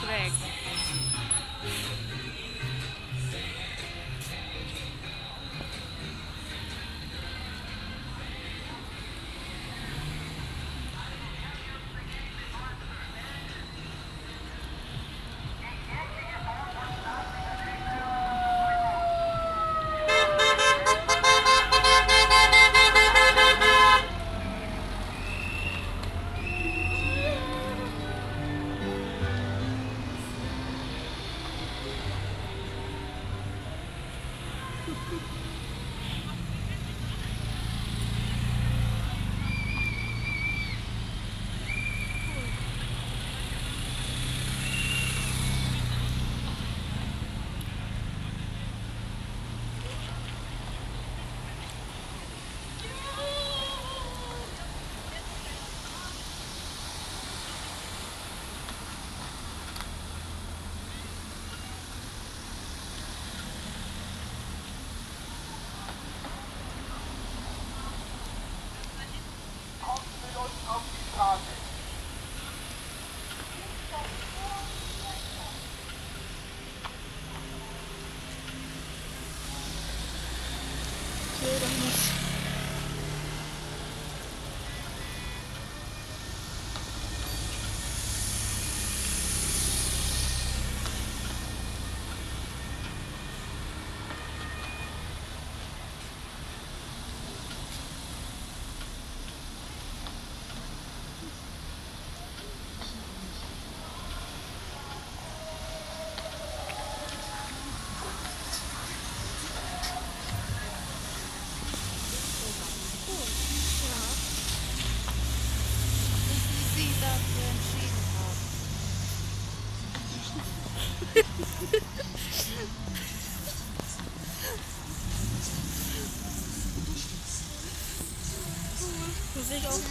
correct. buildings. Dafür entschieden haben. Muss ich auch.